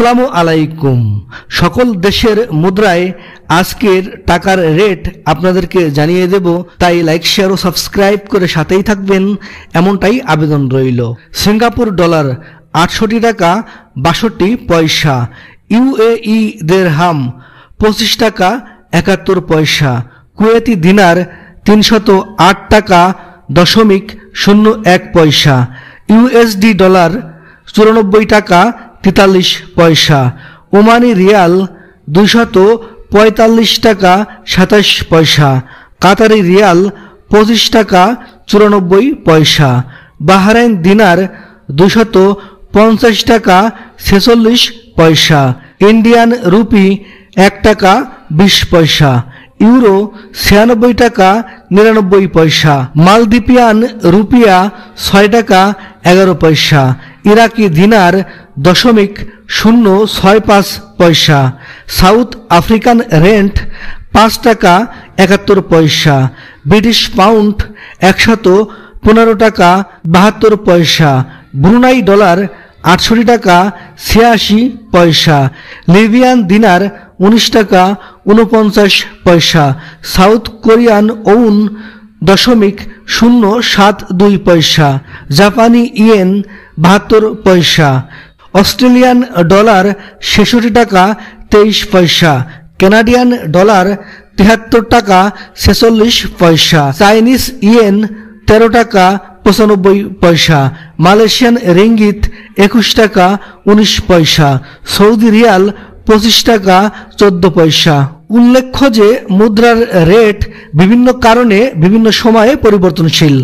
আসসালামু আলাইকুম। সকল দেশের মুদ্রায় আজকের টাকার রেট আপনাদেরকে জানিয়ে দেব, তাই লাইক, শেয়ার ও সাবস্ক্রাইব করে সাথেই থাকবেন, এমনটাই আবেদন রইল। সিঙ্গাপুর ডলার আটষট্টি টাকা, বাষট্টি পয়সা, ইউএই দেড়হাম পঁচিশ টাকা, একাত্তর পয়সা, কুয়েতি দিনার তিনশত আট টাকা, দশমিক শূন্য এক পয়সা, ইউএসডি ডলার চুরানব্বই টাকা তেতাল্লিশ পয়সা। ওমানি রিয়াল দুশত পঁয়তাল্লিশ টাকা সাতাশ পয়সা। কাতারি রিয়াল পঁচিশ টাকা চুরানব্বই পয়সা। বাহরাইন দিনার দুশত পঞ্চাশ টাকা ছেচল্লিশ পয়সা। ইন্ডিয়ান রুপি এক টাকা বিশ পয়সা। ইউরো ছিয়ানব্বই টাকা নিরানব্বই পয়সা। মালদ্বীপিয়ান রুপিয়া ছয় টাকা এগারো পয়সা। ইরাকি দিনার দশমিক শূন্য ছয় পাঁচ পয়সা, সাউথ আফ্রিকান রেন্ট পাঁচ টাকা একাত্তর পয়সা, ব্রিটিশ পাউন্ড একশত পনেরো টাকা বাহাত্তর পয়সা, ব্রুনাই ডলার আটষট্টি টাকা ছিয়াশি পয়সা, লিবিয়ান দিনার উনিশ টাকা উনপঞ্চাশ পয়সা, সাউথ কোরিয়ান ওউন দশমিক শূন্য সাত দুই পয়সা, জাপানি ইয়েন বাহাত্তর পয়সা। অস্ট্রেলিয়ান ডলার ছেষট্টি টাকা, তেইশ পয়সা। কানাডিয়ান ডলার তেহাত্তর টাকা, ছেচল্লিশ পয়সা। চাইনিজ ইয়েন তেরো টাকা, পঁচানব্বই পয়সা। মালয়েশিয়ান রিঙ্গিত একুশ টাকা, উনিশ পয়সা। সৌদি রিয়াল পঁচিশ টাকা, চোদ্দ পয়সা। উল্লেখ্য যে মুদ্রার রেট বিভিন্ন কারণে বিভিন্ন সময়ে পরিবর্তনশীল।